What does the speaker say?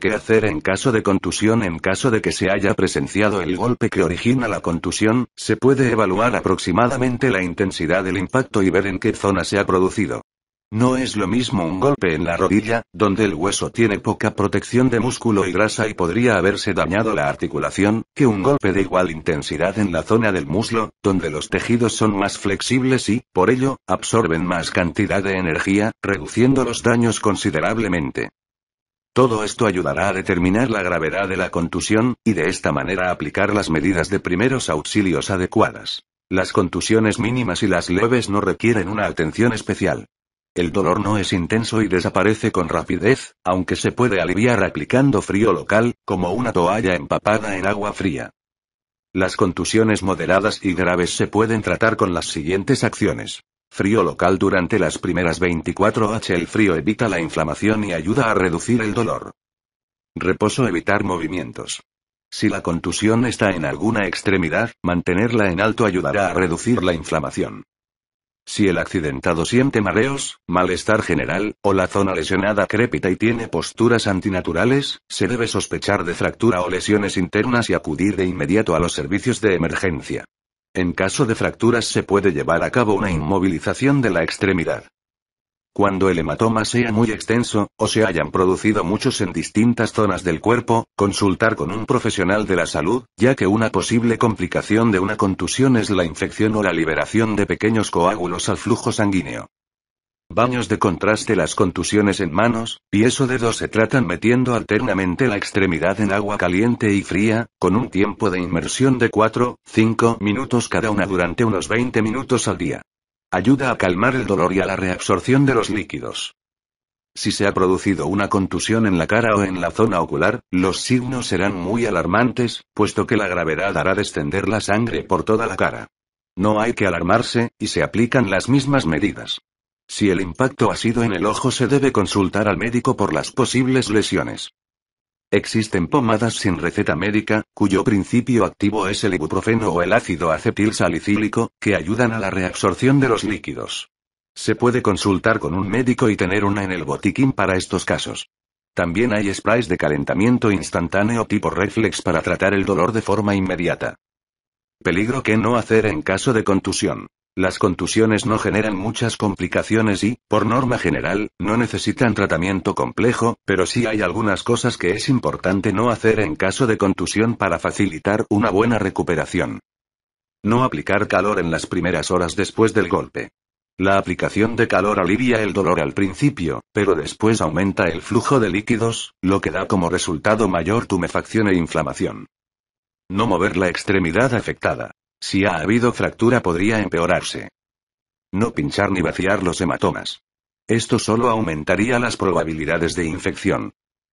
¿Qué hacer en caso de contusión? En caso de que se haya presenciado el golpe que origina la contusión, se puede evaluar aproximadamente la intensidad del impacto y ver en qué zona se ha producido. No es lo mismo un golpe en la rodilla, donde el hueso tiene poca protección de músculo y grasa y podría haberse dañado la articulación, que un golpe de igual intensidad en la zona del muslo, donde los tejidos son más flexibles y, por ello, absorben más cantidad de energía, reduciendo los daños considerablemente. Todo esto ayudará a determinar la gravedad de la contusión, y de esta manera aplicar las medidas de primeros auxilios adecuadas. Las contusiones mínimas y las leves no requieren una atención especial. El dolor no es intenso y desaparece con rapidez, aunque se puede aliviar aplicando frío local, como una toalla empapada en agua fría. Las contusiones moderadas y graves se pueden tratar con las siguientes acciones. Frío local durante las primeras 24 h. El frío evita la inflamación y ayuda a reducir el dolor. Reposo evitar movimientos. Si la contusión está en alguna extremidad, mantenerla en alto ayudará a reducir la inflamación. Si el accidentado siente mareos, malestar general, o la zona lesionada crépita y tiene posturas antinaturales, se debe sospechar de fractura o lesiones internas y acudir de inmediato a los servicios de emergencia. En caso de fracturas se puede llevar a cabo una inmovilización de la extremidad. Cuando el hematoma sea muy extenso, o se hayan producido muchos en distintas zonas del cuerpo, consultar con un profesional de la salud, ya que una posible complicación de una contusión es la infección o la liberación de pequeños coágulos al flujo sanguíneo. Baños de contraste Las contusiones en manos, pies o dedos se tratan metiendo alternamente la extremidad en agua caliente y fría, con un tiempo de inmersión de 4-5 minutos cada una durante unos 20 minutos al día. Ayuda a calmar el dolor y a la reabsorción de los líquidos. Si se ha producido una contusión en la cara o en la zona ocular, los signos serán muy alarmantes, puesto que la gravedad hará descender la sangre por toda la cara. No hay que alarmarse, y se aplican las mismas medidas. Si el impacto ha sido en el ojo se debe consultar al médico por las posibles lesiones. Existen pomadas sin receta médica, cuyo principio activo es el ibuprofeno o el ácido acetil salicílico, que ayudan a la reabsorción de los líquidos. Se puede consultar con un médico y tener una en el botiquín para estos casos. También hay sprays de calentamiento instantáneo tipo reflex para tratar el dolor de forma inmediata. Peligro que no hacer en caso de contusión. Las contusiones no generan muchas complicaciones y, por norma general, no necesitan tratamiento complejo, pero sí hay algunas cosas que es importante no hacer en caso de contusión para facilitar una buena recuperación. No aplicar calor en las primeras horas después del golpe. La aplicación de calor alivia el dolor al principio, pero después aumenta el flujo de líquidos, lo que da como resultado mayor tumefacción e inflamación. No mover la extremidad afectada. Si ha habido fractura podría empeorarse. No pinchar ni vaciar los hematomas. Esto solo aumentaría las probabilidades de infección.